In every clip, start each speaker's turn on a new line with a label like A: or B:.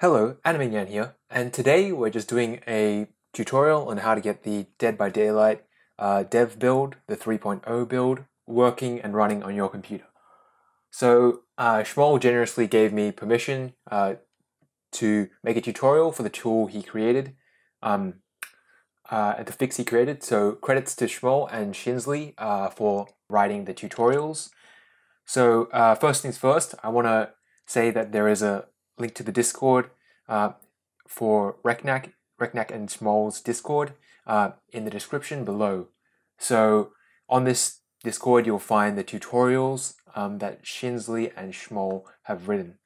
A: Hello, AnimeNyan here, and today we're just doing a tutorial on how to get the Dead by Daylight uh, dev build, the 3.0 build, working and running on your computer. So uh, generously gave me permission uh, to make a tutorial for the tool he created, um, uh, the fix he created. So credits to Shmoul and Schinsly uh, for writing the tutorials. So uh, first things first, I want to say that there is a link to the Discord uh, for Reknak, Reknak and Shmoul's Discord uh, in the description below. So on this Discord, you'll find the tutorials um, that Schinsly and Shmoul have written.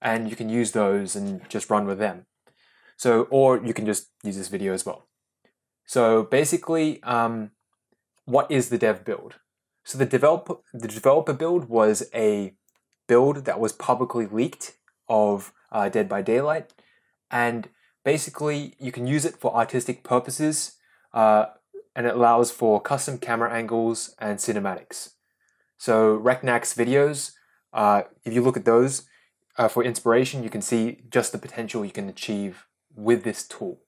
A: And you can use those and just run with them. So, or you can just use this video as well. So basically, um, what is the dev build? So the developer, the developer build was a build that was publicly leaked of uh, Dead by Daylight, and basically you can use it for artistic purposes, uh, and it allows for custom camera angles and cinematics. So Reknak's videos, uh, if you look at those uh, for inspiration, you can see just the potential you can achieve with this tool.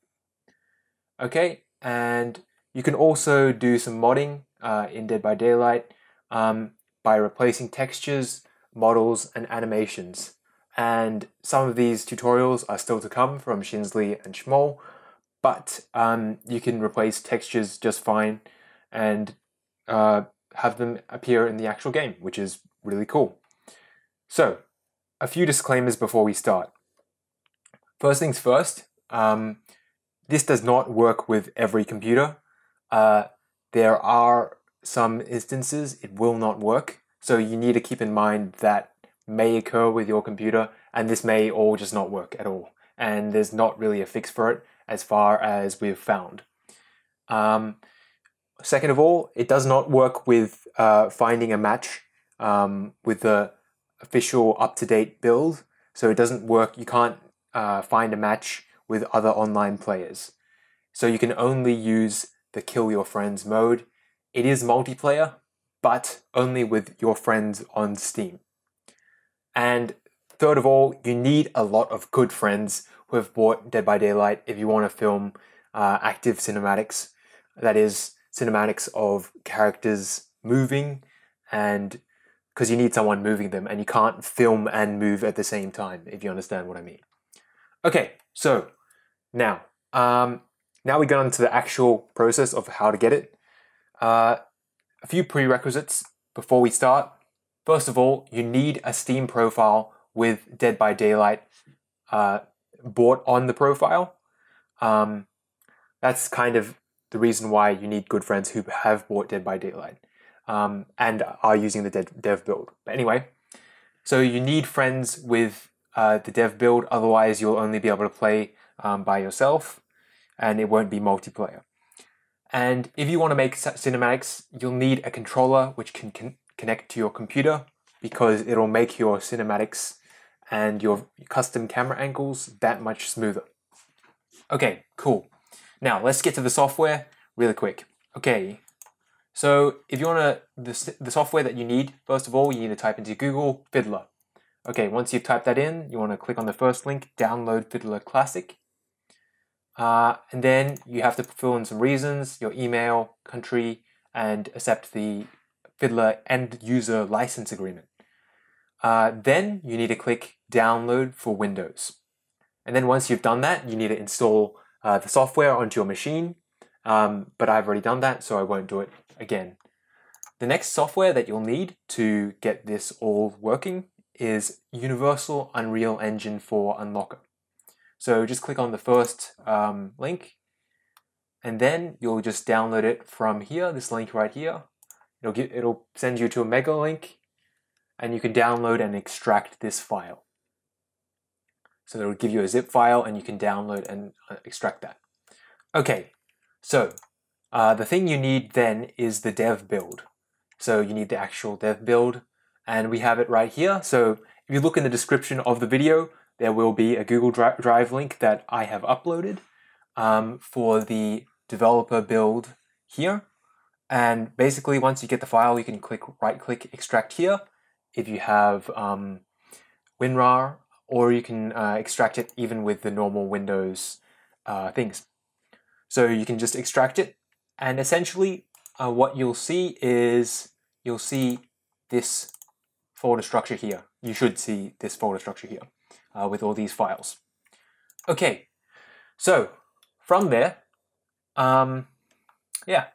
A: Okay, and you can also do some modding uh, in Dead by Daylight um, by replacing textures, models, and animations. And some of these tutorials are still to come from Schinsly and Shmoul, but um, you can replace textures just fine and uh, have them appear in the actual game, which is really cool. So, a few disclaimers before we start. First things first, um, this does not work with every computer. Uh, there are some instances it will not work, so you need to keep in mind that may occur with your computer, and this may all just not work at all. And there's not really a fix for it as far as we've found. Um, second of all, it does not work with uh, finding a match um, with the official up to date build. So it doesn't work, you can't uh, find a match with other online players. So you can only use the kill your friends mode. It is multiplayer, but only with your friends on Steam. And third of all, you need a lot of good friends who have bought Dead by Daylight if you want to film uh, active cinematics. That is, cinematics of characters moving and because you need someone moving them and you can't film and move at the same time, if you understand what I mean. Okay, so now, um, now we get on to the actual process of how to get it. Uh, a few prerequisites before we start. First of all, you need a Steam profile with Dead by Daylight uh, bought on the profile. Um, that's kind of the reason why you need good friends who have bought Dead by Daylight um, and are using the dev, build. But anyway, so you need friends with uh, the dev build, otherwise you'll only be able to play um, by yourself and it won't be multiplayer. And if you want to make cinematics, you'll need a controller which can, can connect to your computer because it'll make your cinematics and your custom camera angles that much smoother. Okay, cool. Now let's get to the software really quick. Okay, so if you want to, the, the software that you need, first of all, you need to type into Google Fiddler. Okay, once you've typed that in, you want to click on the first link, download Fiddler Classic. Uh, and then you have to fill in some reasons, your email, country, and accept the Fiddler end user license agreement. Uh, then you need to click download for Windows. And then once you've done that, you need to install uh, the software onto your machine. Um, but I've already done that, so I won't do it again. The next software that you'll need to get this all working is Universal Unreal Engine 4 Unlocker. So just click on the first um, link and then you'll just download it from here, this link right here. It'll, get, it'll send you to a mega link and you can download and extract this file. So it'll give you a zip file and you can download and uh, extract that. Okay, so uh, the thing you need then is the dev build. So you need the actual dev build and we have it right here. So if you look in the description of the video, there will be a Google Drive link that I have uploaded um, for the developer build here. And basically, once you get the file, you can click right click extract here. If you have um, WinRAR or you can uh, extract it even with the normal Windows uh, things. So you can just extract it, and essentially uh, what you'll see is you'll see this folder structure here. You should see this folder structure here uh, with all these files. Okay, so from there, um, yeah,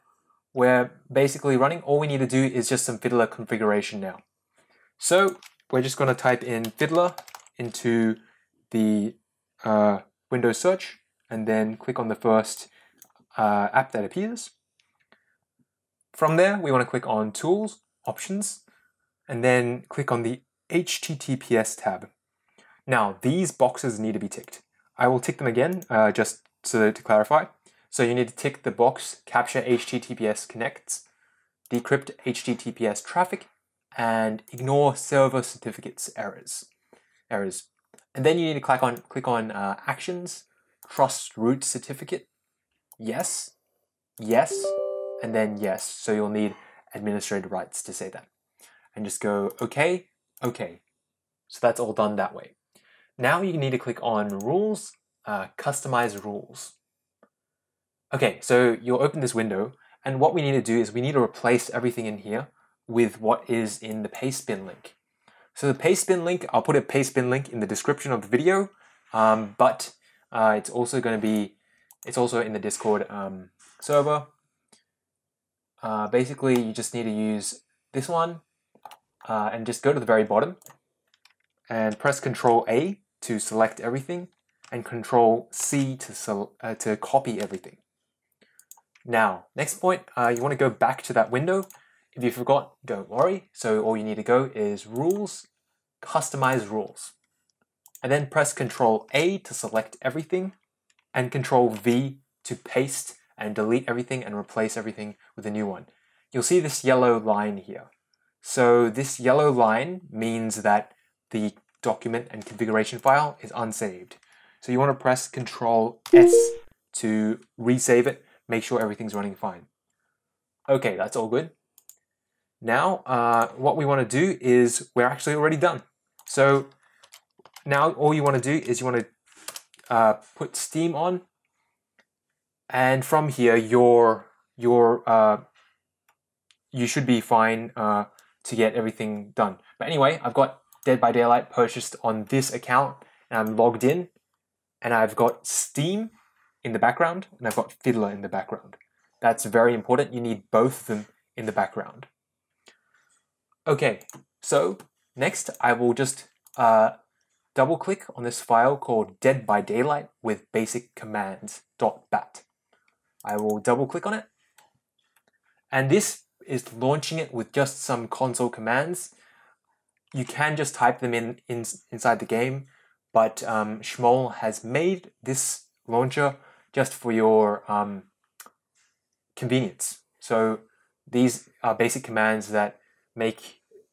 A: we're basically running. All we need to do is just some fiddler configuration now. So we're just going to type in fiddler into the uh, Windows search and then click on the first uh, app that appears. From there, we want to click on Tools, Options, and then click on the HTTPS tab. Now, these boxes need to be ticked. I will tick them again, uh, just so to clarify. So you need to tick the box Capture HTTPS Connects, Decrypt HTTPS Traffic, and Ignore Server Certificates Errors. Errors. And then you need to click on click on uh, Actions, Trust Root Certificate, Yes, Yes, and then Yes. So you'll need administrator rights to say that. And just go OK, OK. So that's all done that way. Now you need to click on Rules, uh, Customize Rules. Okay, so you'll open this window, and what we need to do is we need to replace everything in here with what is in the Pastebin link. So the Pastebin link, I'll put a Pastebin link in the description of the video, um, but uh, it's also going to be, it's also in the Discord um, server. Uh, basically, you just need to use this one uh, and just go to the very bottom and press Control A to select everything and Control C to, uh, to copy everything. Now, next point, uh, you want to go back to that window. If you forgot, don't worry. So all you need to go is Rules, Customize Rules. And then press Control A to select everything and Control V to paste and delete everything and replace everything with a new one. You'll see this yellow line here. So this yellow line means that the document and configuration file is unsaved. So you want to press Control S to resave it make sure everything's running fine. Okay, that's all good. Now, uh, what we want to do is we're actually already done. So now all you want to do is you want to uh, put Steam on, and from here your your uh, you should be fine uh, to get everything done. But anyway, I've got Dead by Daylight purchased on this account, and I'm logged in, and I've got Steam in the background and I've got fiddler in the background. That's very important. You need both of them in the background. Okay, so next I will just uh, double click on this file called Dead by Daylight with basic commands.bat. I will double click on it. And this is launching it with just some console commands. You can just type them in, in inside the game, but um, Shmoul has made this launcher just for your um, convenience. So these are basic commands that make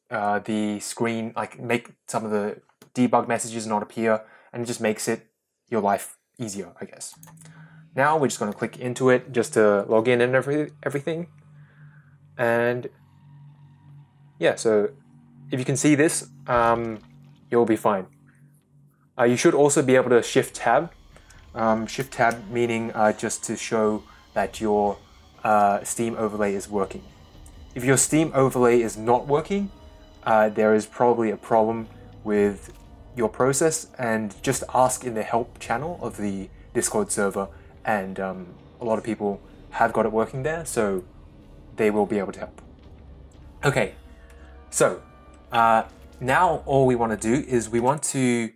A: uh, the screen, like make some of the debug messages not appear, and it just makes it your life easier, I guess. Now we're just going to click into it just to log in and every, everything. And yeah, so if you can see this, um, you'll be fine. Uh, you should also be able to shift tab um, shift tab meaning uh, just to show that your uh, Steam overlay is working. If your Steam overlay is not working, uh, there is probably a problem with your process and just ask in the help channel of the Discord server and um, a lot of people have got it working there so they will be able to help. Okay, so uh, now all we want to do is we want to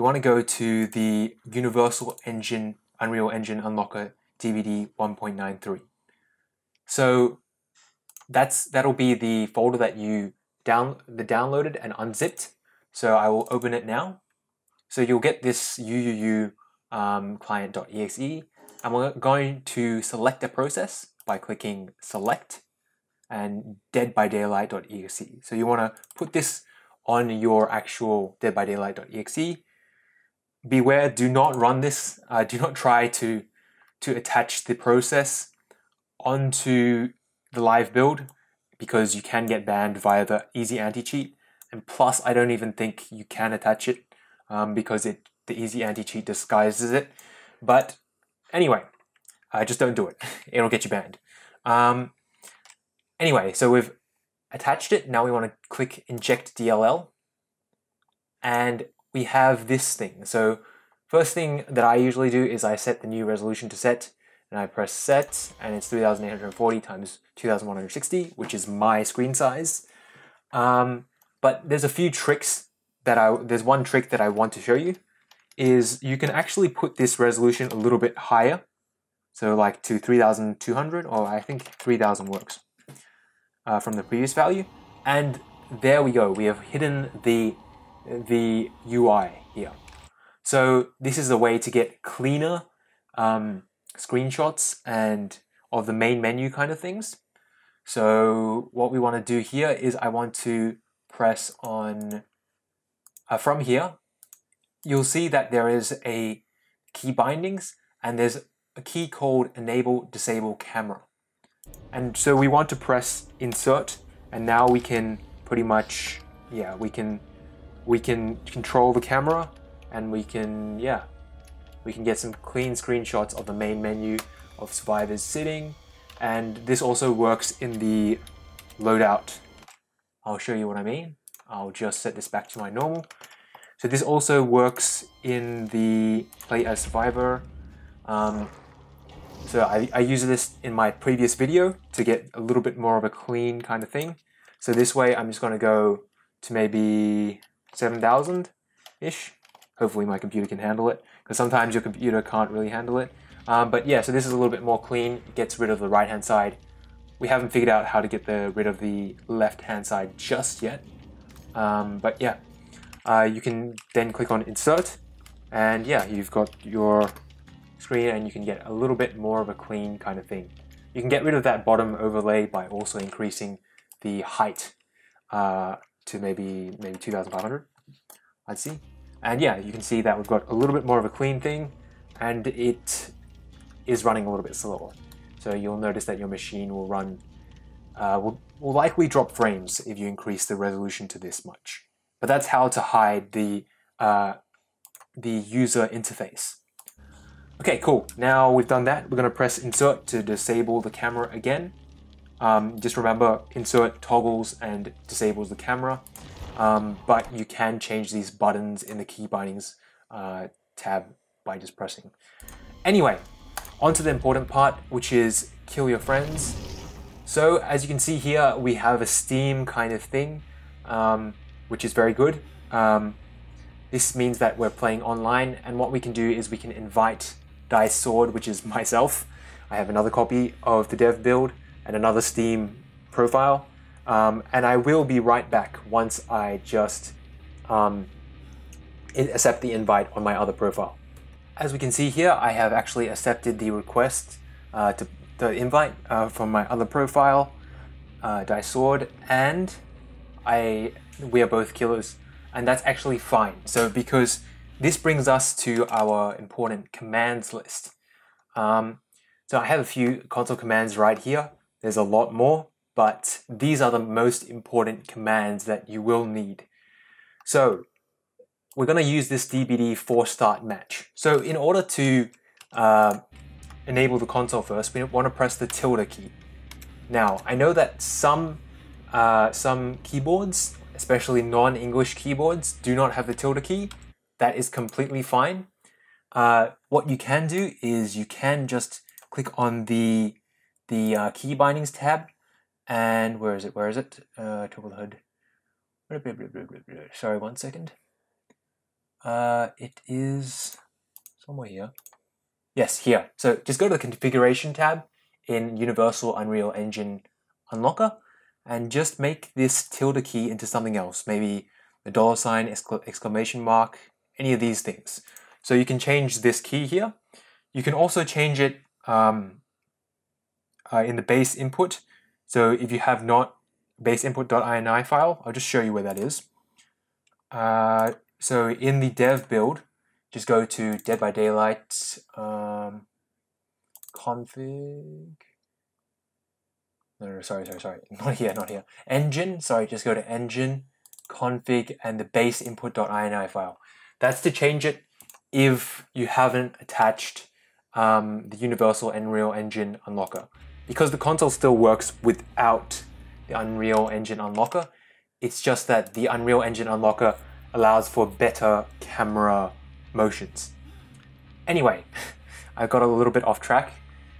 A: we want to go to the Universal Engine Unreal Engine Unlocker DVD 1.93. So that's that'll be the folder that you down the downloaded and unzipped. So I will open it now. So you'll get this UUU um, client.exe and we're going to select a process by clicking select and dead by daylight.exe. So you want to put this on your actual dead by daylight.exe beware, do not run this. Uh, do not try to, to attach the process onto the live build because you can get banned via the easy anti-cheat. And plus, I don't even think you can attach it um, because it the easy anti-cheat disguises it. But anyway, uh, just don't do it. It'll get you banned. Um, anyway, so we've attached it. Now we want to click inject DLL. And we have this thing. So first thing that I usually do is I set the new resolution to set and I press set and it's 3840 times 2160, which is my screen size. Um, but there's a few tricks that I, there's one trick that I want to show you is you can actually put this resolution a little bit higher. So like to 3200 or I think 3000 works uh, from the previous value. And there we go. We have hidden the, the UI here. So this is a way to get cleaner um, screenshots and of the main menu kind of things. So what we want to do here is I want to press on uh, from here. You'll see that there is a key bindings and there's a key called enable disable camera. And so we want to press insert and now we can pretty much, yeah, we can, we can control the camera and we can, yeah, we can get some clean screenshots of the main menu of survivors sitting. And this also works in the loadout. I'll show you what I mean. I'll just set this back to my normal. So this also works in the play as survivor. Um, so I, I use this in my previous video to get a little bit more of a clean kind of thing. So this way I'm just going to go to maybe 7,000-ish. Hopefully my computer can handle it because sometimes your computer can't really handle it. Um, but yeah, so this is a little bit more clean. It gets rid of the right hand side. We haven't figured out how to get the rid of the left hand side just yet. Um, but yeah, uh, you can then click on insert and yeah, you've got your screen and you can get a little bit more of a clean kind of thing. You can get rid of that bottom overlay by also increasing the height uh, to maybe maybe 2500 I'd see. And yeah, you can see that we've got a little bit more of a clean thing and it is running a little bit slower. So you'll notice that your machine will run, uh, will, will likely drop frames if you increase the resolution to this much. But that's how to hide the, uh, the user interface. Okay, cool. Now we've done that, we're going to press insert to disable the camera again. Um, just remember, insert toggles and disables the camera um, but you can change these buttons in the key bindings uh, tab by just pressing. Anyway, on to the important part, which is kill your friends. So as you can see here, we have a Steam kind of thing, um, which is very good. Um, this means that we're playing online, and what we can do is we can invite Dice Sword, which is myself. I have another copy of the dev build and another Steam profile. Um, and I will be right back once I just um, accept the invite on my other profile. As we can see here, I have actually accepted the request uh, to the invite uh, from my other profile, uh, Sword, and I we are both killers, and that's actually fine. So because this brings us to our important commands list. Um, so I have a few console commands right here. There's a lot more, but these are the most important commands that you will need. So we're going to use this DBD for start match. So in order to uh, enable the console first, we want to press the tilde key. Now, I know that some, uh, some keyboards, especially non-English keyboards, do not have the tilde key. That is completely fine. Uh, what you can do is you can just click on the, the uh, key bindings tab and where is it? Where is it? Uh, toggle HUD. Sorry, one second. Uh, it is somewhere here. Yes, here. So just go to the configuration tab in Universal Unreal Engine Unlocker and just make this tilde key into something else. Maybe the dollar sign, exclamation mark, any of these things. So you can change this key here. You can also change it um, uh, in the base input so if you have not base input.ini file, I'll just show you where that is. Uh, so in the dev build, just go to Dead by Daylight um, config. No, no, sorry, sorry, sorry. Not here, not here. Engine, sorry, just go to engine, config, and the base input.ini file. That's to change it if you haven't attached um, the Universal Unreal Engine Unlocker. Because the console still works without the Unreal Engine Unlocker, it's just that the Unreal Engine Unlocker allows for better camera motions. Anyway, I got a little bit off track.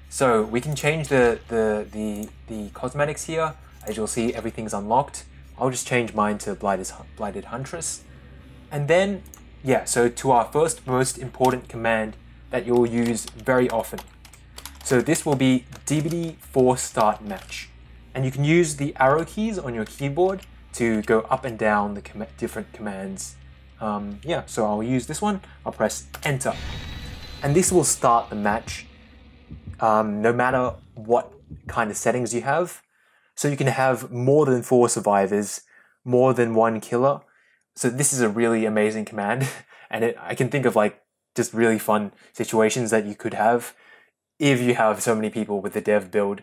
A: So we can change the, the, the, the cosmetics here. As you'll see, everything's unlocked. I'll just change mine to Blighted, Blighted Huntress. And then, yeah, so to our first most important command that you'll use very often. So this will be DBD force start match. And you can use the arrow keys on your keyboard to go up and down the com different commands. Um, yeah, so I'll use this one. I'll press enter. And this will start the match um, no matter what kind of settings you have. So you can have more than four survivors, more than one killer. So this is a really amazing command. And it, I can think of like just really fun situations that you could have if you have so many people with the dev build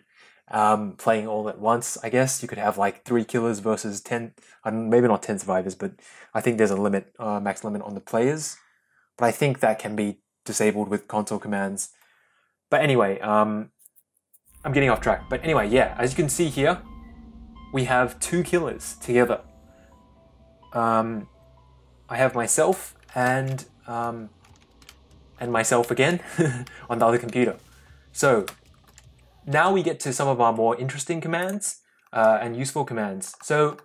A: um, playing all at once. I guess you could have like three killers versus ten, maybe not ten survivors, but I think there's a limit, uh, max limit on the players. But I think that can be disabled with console commands. But anyway, um, I'm getting off track. But anyway, yeah, as you can see here, we have two killers together. Um, I have myself and um, and myself again on the other computer. So now we get to some of our more interesting commands uh, and useful commands. So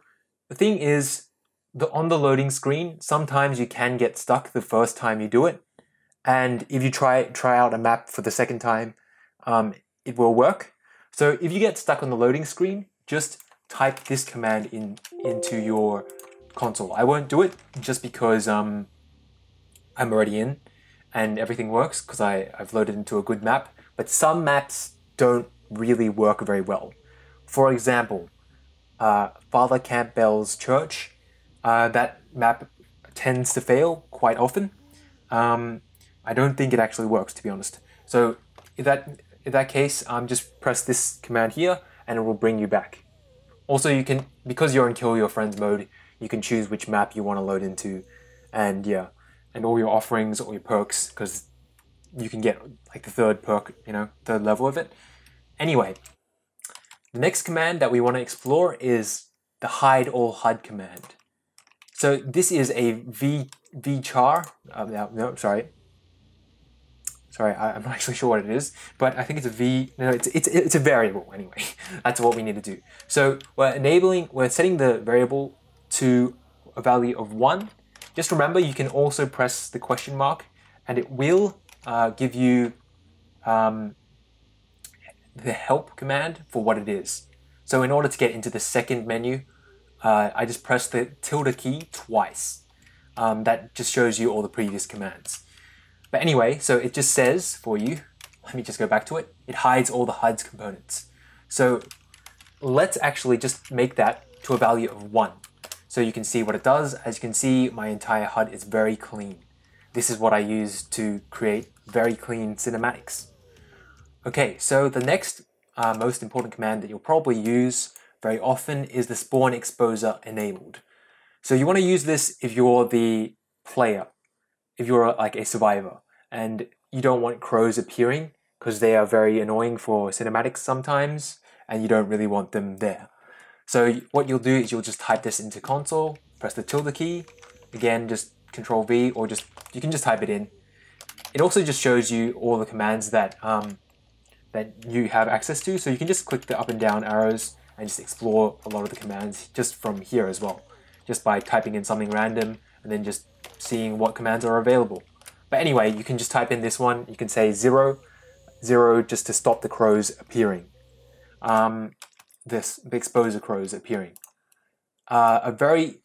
A: the thing is, the, on the loading screen, sometimes you can get stuck the first time you do it. And if you try, try out a map for the second time, um, it will work. So if you get stuck on the loading screen, just type this command in into your console. I won't do it just because um, I'm already in and everything works because I've loaded into a good map. But some maps don't really work very well. For example, uh, Father Campbell's church, uh, that map tends to fail quite often. Um, I don't think it actually works, to be honest. So in that in that case, um, just press this command here, and it will bring you back. Also, you can because you're in kill your friends mode, you can choose which map you want to load into, and yeah, and all your offerings, all your perks, because you can get like the third perk, you know, third level of it. Anyway, the next command that we want to explore is the hide all HUD command. So this is a v vchar. Uh, no, sorry. Sorry, I, am not actually sure what it is, but I think it's a v. No, it's it's it's a variable anyway. That's what we need to do. So we're enabling, we're setting the variable to a value of one. Just remember, you can also press the question mark, and it will uh, give you um, the help command for what it is. So in order to get into the second menu, uh, I just press the tilde key twice. Um, that just shows you all the previous commands. But anyway, so it just says for you, let me just go back to it, it hides all the HUD's components. So let's actually just make that to a value of 1. So you can see what it does. As you can see, my entire HUD is very clean. This is what I use to create very clean cinematics. Okay, so the next uh, most important command that you'll probably use very often is the spawn exposer enabled. So you want to use this if you're the player, if you're like a survivor, and you don't want crows appearing because they are very annoying for cinematics sometimes, and you don't really want them there. So what you'll do is you'll just type this into console, press the tilde key, again just control V, or just you can just type it in. It also just shows you all the commands that um, that you have access to. So you can just click the up and down arrows and just explore a lot of the commands just from here as well. Just by typing in something random and then just seeing what commands are available. But anyway, you can just type in this one. You can say zero, zero just to stop the crows appearing. Um, this the exposer crows appearing. Uh, a very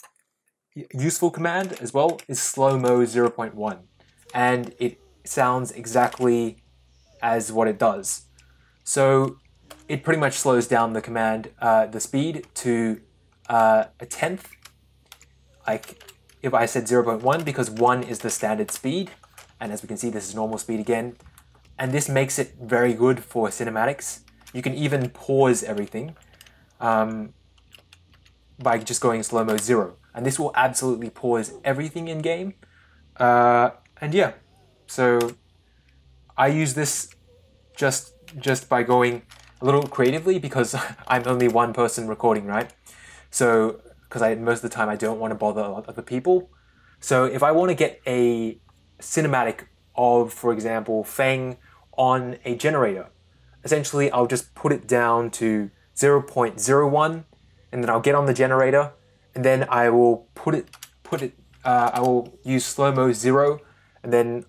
A: useful command as well is slow-mo 0.1 and it sounds exactly as what it does. So it pretty much slows down the command, uh, the speed to uh, a tenth. Like if I said 0.1 because 1 is the standard speed, and as we can see this is normal speed again, and this makes it very good for cinematics. You can even pause everything um, by just going slow-mo 0, and this will absolutely pause everything in game Uh, and yeah, so I use this just just by going a little creatively because I'm only one person recording, right? So because I most of the time I don't want to bother other people. So if I want to get a cinematic of, for example, Feng on a generator, essentially I'll just put it down to 0.01 and then I'll get on the generator and then I will put it put it uh, I will use slow mo zero and then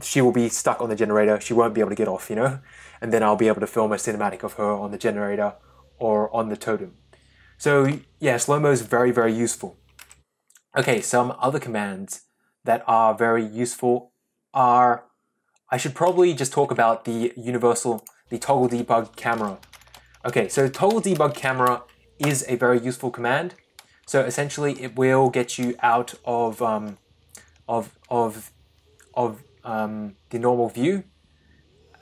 A: she will be stuck on the generator. She won't be able to get off you know? And then I'll be able to film a cinematic of her on the generator or on the totem. So yeah slow mo is very very useful. Okay some other commands that are very useful are I should probably just talk about the universal the toggle debug camera. Okay, so toggle debug camera is a very useful command. So essentially, it will get you out of um, of of of um, the normal view,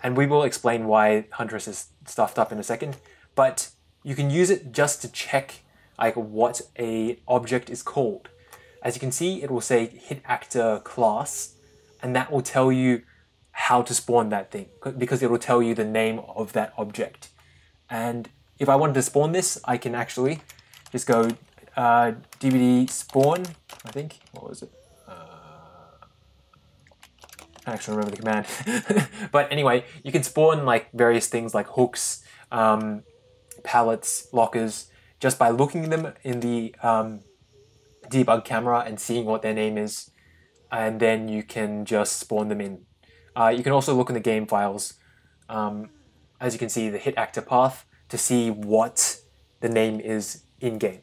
A: and we will explain why Huntress is stuffed up in a second. But you can use it just to check like what a object is called. As you can see, it will say hit actor class, and that will tell you how to spawn that thing because it will tell you the name of that object. And if I wanted to spawn this, I can actually just go uh, DBD spawn, I think. What was it? I actually remember the command. but anyway, you can spawn like various things like hooks, um, pallets, lockers, just by looking them in the um, debug camera and seeing what their name is. And then you can just spawn them in. Uh, you can also look in the game files um, as you can see, the hit actor path to see what the name is in game.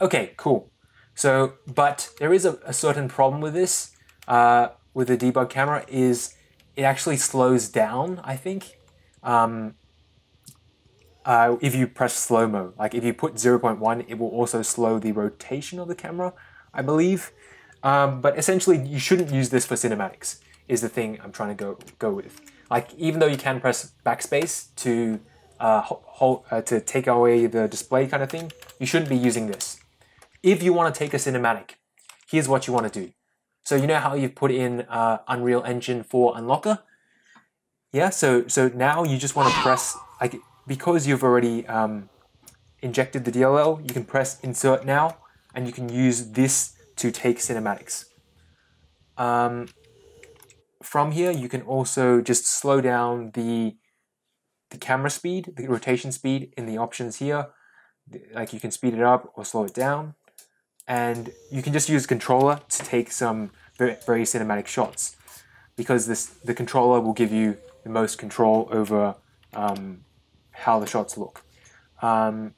A: Okay, cool. So, but there is a, a certain problem with this, uh, with the debug camera, is it actually slows down, I think. Um, uh, if you press slow mo, like if you put 0.1, it will also slow the rotation of the camera, I believe. Um, but essentially, you shouldn't use this for cinematics, is the thing I'm trying to go, go with. Like, even though you can press backspace to, uh, hold, uh, to take away the display kind of thing, you shouldn't be using this. If you want to take a cinematic, here's what you want to do. So you know how you've put in uh, Unreal Engine 4 Unlocker? Yeah, so so now you just want to press, like, because you've already um, injected the DLL, you can press Insert Now, and you can use this to take cinematics. Um, from here, you can also just slow down the the camera speed, the rotation speed in the options here. Like you can speed it up or slow it down. And you can just use controller to take some very, cinematic shots because this the controller will give you the most control over um, how the shots look. Um,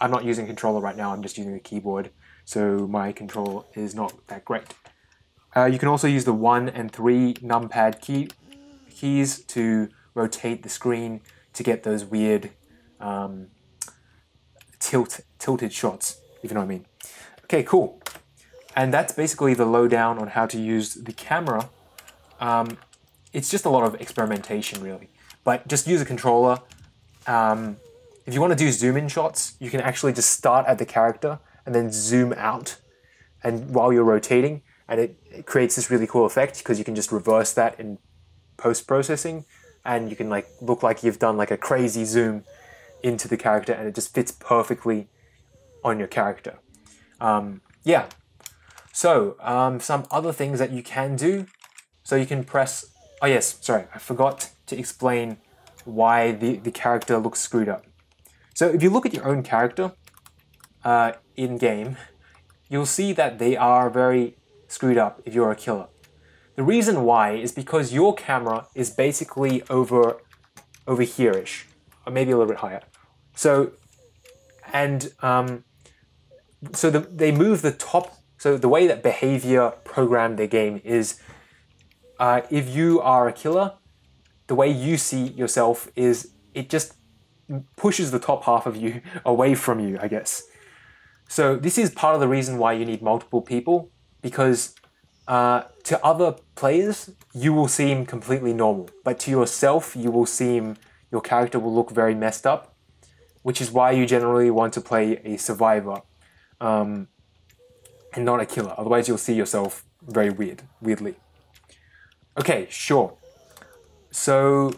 A: I'm not using controller right now, I'm just using the keyboard, so my control is not that great. Uh, you can also use the 1 and 3 numpad key, keys to rotate the screen to get those weird um, tilt tilted shots, if you know what I mean. Okay, cool. And that's basically the lowdown on how to use the camera. Um, it's just a lot of experimentation, really. But just use a controller. Um, if you want to do zoom in shots, you can actually just start at the character and then zoom out. And while you're rotating, and it, it creates this really cool effect because you can just reverse that in post processing and you can like look like you've done like a crazy zoom into the character and it just fits perfectly on your character um, yeah so um, some other things that you can do so you can press oh yes sorry i forgot to explain why the, the character looks screwed up so if you look at your own character uh, in game you'll see that they are very screwed up if you're a killer. The reason why is because your camera is basically over over here-ish, or maybe a little bit higher. So, and um, so the, they move the top. So the way that Behaviour programmed their game is, uh, if you are a killer, the way you see yourself is it just pushes the top half of you away from you, I guess. So this is part of the reason why you need multiple people because uh, to other players, you will seem completely normal, but to yourself, you will seem your character will look very messed up, which is why you generally want to play a survivor um, and not a killer. Otherwise, you'll see yourself very weird, weirdly. Okay, sure. So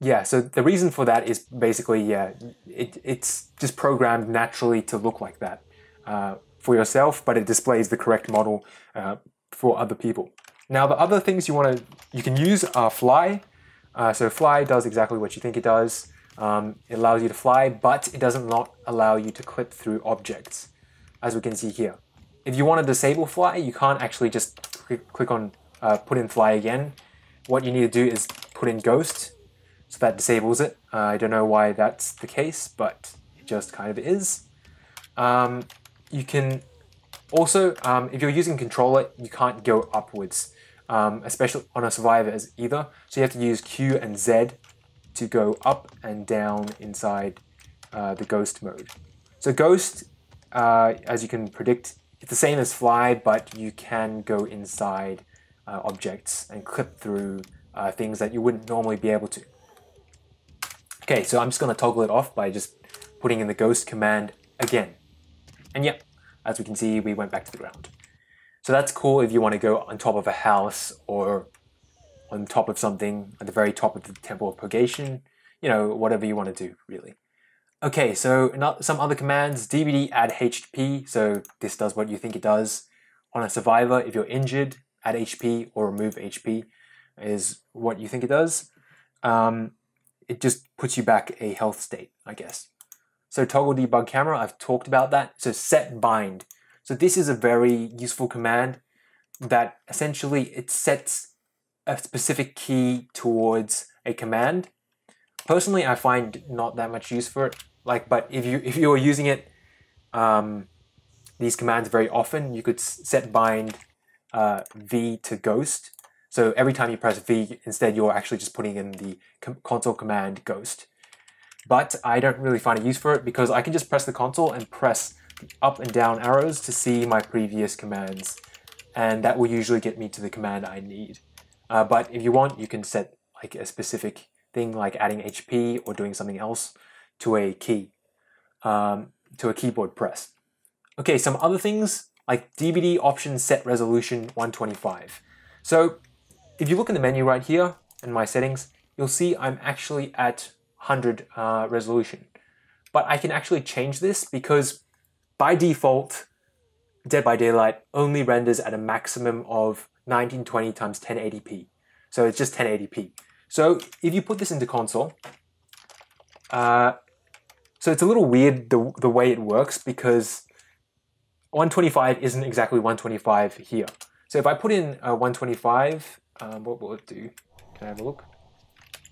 A: yeah, so the reason for that is basically yeah, it, it's just programmed naturally to look like that uh, for yourself, but it displays the correct model uh, for other people. Now the other things you want to you can use are fly. Uh, so fly does exactly what you think it does. Um, it allows you to fly, but it does not allow you to clip through objects, as we can see here. If you want to disable fly, you can't actually just click, on uh, put in fly again. What you need to do is put in ghost, so that disables it. Uh, I don't know why that's the case, but it just kind of is. Um, you can also, um, if you're using controller, you can't go upwards, um, especially on a survivor as either. So you have to use Q and Z to go up and down inside uh, the ghost mode. So ghost, uh, as you can predict, it's the same as fly, but you can go inside uh, objects and clip through uh, things that you wouldn't normally be able to. Okay, so I'm just going to toggle it off by just putting in the ghost command again. And yep, as we can see, we went back to the ground. So that's cool if you want to go on top of a house or on top of something at the very top of the Temple of Purgation, you know, whatever you want to do, really. Okay, so some other commands, DBD add HP, so this does what you think it does. On a survivor, if you're injured, add HP or remove HP is what you think it does. Um, it just puts you back a health state, I guess. So toggle debug camera, I've talked about that. So set bind. So this is a very useful command that essentially it sets a specific key towards a command. Personally, I find not that much use for it. Like, but if you if you are using it, um, these commands very often, you could set bind uh, V to ghost, so every time you press V, instead you're actually just putting in the console command ghost. But I don't really find a use for it because I can just press the console and press up and down arrows to see my previous commands. And that will usually get me to the command I need. Uh, but if you want, you can set like a specific thing like adding HP or doing something else to a key, um, to a keyboard press. Okay, some other things like DBD option set resolution 125. So if you look in the menu right here in my settings, you'll see I'm actually at 100 uh, resolution. But I can actually change this because by default, Dead by Daylight only renders at a maximum of 1920 times 1080p. So it's just 1080p. So if you put this into console, uh, so it's a little weird the, the way it works because 125 isn't exactly 125 here. So if I put in a 125 um, what will it do? Can I have a look?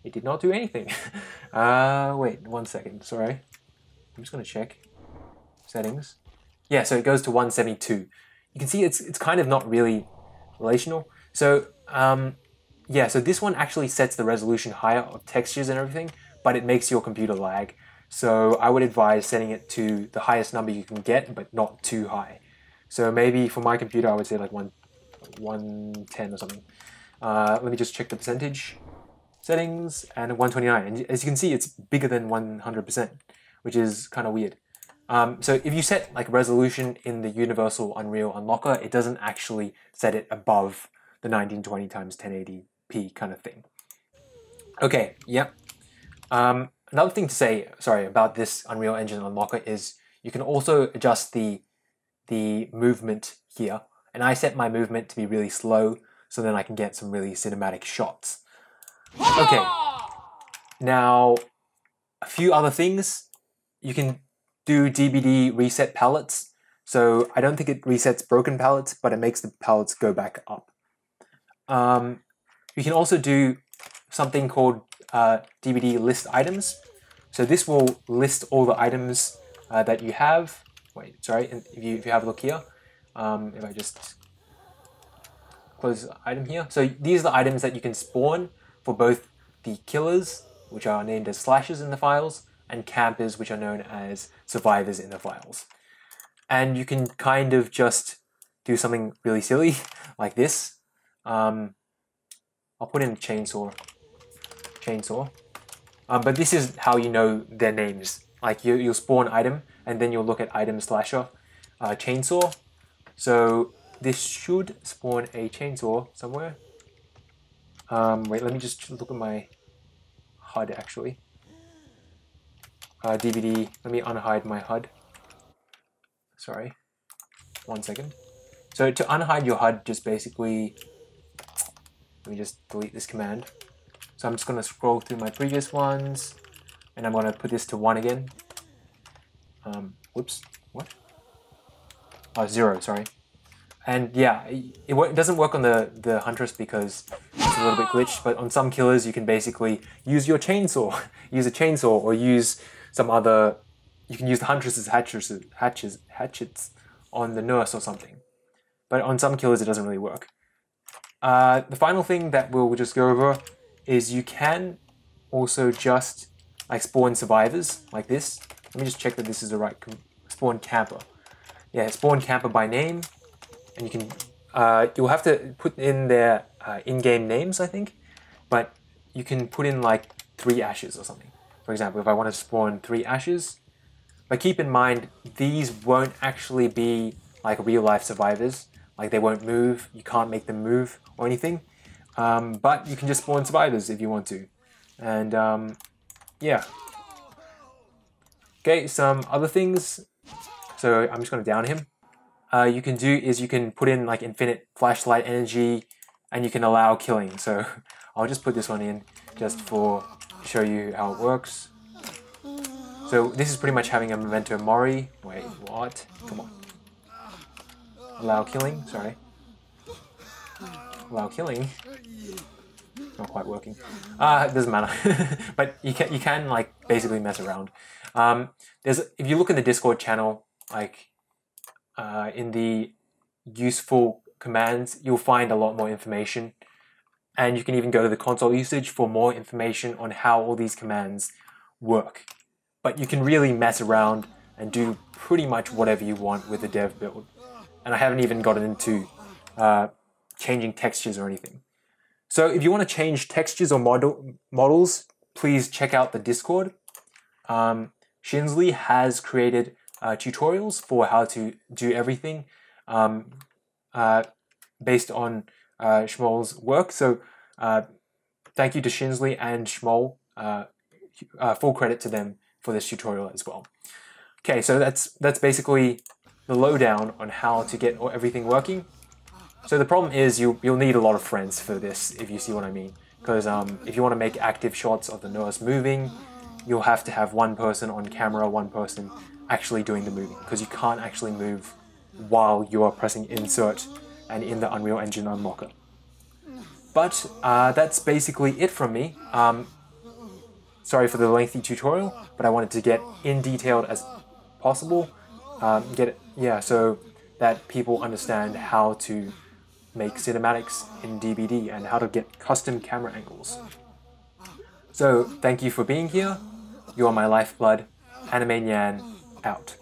A: It did not do anything. uh, wait, one second. Sorry. I'm just going to check. Settings. Yeah, so it goes to 172. You can see it's, it's kind of not really relational. So, um, yeah, so this one actually sets the resolution higher of textures and everything, but it makes your computer lag. So I would advise setting it to the highest number you can get, but not too high. So maybe for my computer, I would say like one, 110 or something. Uh, let me just check the percentage settings and 129. And as you can see, it's bigger than 100%, which is kind of weird. Um, so if you set like resolution in the Universal Unreal Unlocker, it doesn't actually set it above the 1920 times 1080p kind of thing. Okay, yep. Um, another thing to say, sorry, about this Unreal Engine Unlocker is you can also adjust the the movement here. And I set my movement to be really slow so then I can get some really cinematic shots. Okay, now a few other things. You can do DBD reset pallets. So I don't think it resets broken pallets, but it makes the pallets go back up. Um, you can also do something called uh, DBD list items. So this will list all the items uh, that you have. Wait, sorry, if you, if you have a look here, um, if I just close item here. So these are the items that you can spawn for both the killers, which are named as slashes in the files, and campers, which are known as survivors in the files. And you can kind of just do something really silly like this. Um, I'll put in a chainsaw. Chainsaw. Um, but this is how you know their names. Like you, you'll spawn item, and then you'll look at item slasher, uh, chainsaw. So this should spawn a chainsaw somewhere. Um, wait, let me just look at my HUD actually. Uh, DBD, let me unhide my HUD. Sorry, one second. So to unhide your HUD, just basically, let me just delete this command. So I'm just going to scroll through my previous ones, and I'm going to put this to 1 again. Um, whoops, what? Oh, zero, sorry. And yeah, it, it doesn't work on the, the Huntress because it's a little bit glitched, but on some killers you can basically use your chainsaw, use a chainsaw, or use some other, you can use the Huntress's hatchets, hatches, hatchets on the nurse or something. But on some killers it doesn't really work. Uh, the final thing that we'll just go over is you can also just like spawn survivors like this. Let me just check that this is the right spawn camper. Yeah, spawn camper by name, and you can uh, you'll have to put in their uh, in-game names, I think, but you can put in like three ashes or something. For example, if I want to spawn three ashes, but keep in mind these won't actually be like real life survivors. Like they won't move. You can't make them move or anything. Um, but you can just spawn survivors if you want to. And um, yeah. Okay, some other things. So I'm just going to down him. Uh, you can do is you can put in like infinite flashlight energy and you can allow killing. So I'll just put this one in just for show you how it works. So this is pretty much having a memento mori. Wait, what? Come on. Allow killing, sorry Allow killing. Not quite working. Uh, it doesn't matter. but you can you can like basically mess around. Um, there's if you look in the Discord channel, like uh, in the useful commands, you'll find a lot more information. And you can even go to the console usage for more information on how all these commands work. But you can really mess around and do pretty much whatever you want with the dev build. And I haven't even gotten into uh, changing textures or anything. So if you want to change textures or model models, please check out the Discord. Um, Schinsly has created uh, tutorials for how to do everything um, uh, based on uh, Shmoul's work. So uh, thank you to Schinsly and Schmoll. Uh, uh, full credit to them for this tutorial as well. Okay, so that's that's basically the lowdown on how to get everything working. So the problem is you, you'll need a lot of friends for this, if you see what I mean. Because um, if you want to make active shots of the nurse moving, you'll have to have one person on camera, one person actually doing the moving. Because you can't actually move while you are pressing insert and in the Unreal Engine unlocker. But uh, that's basically it from me. Um, sorry for the lengthy tutorial, but I wanted to get in detailed as possible. Um, get it, yeah, so that people understand how to make cinematics in DBD and how to get custom camera angles. So thank you for being here. You are my lifeblood. Anime Nyan out.